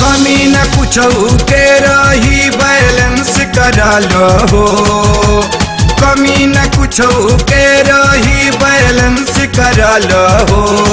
कमी न के रही बैलेंस करा लो। हो कमी न कुछ के रही बैलेंस करा लो। हो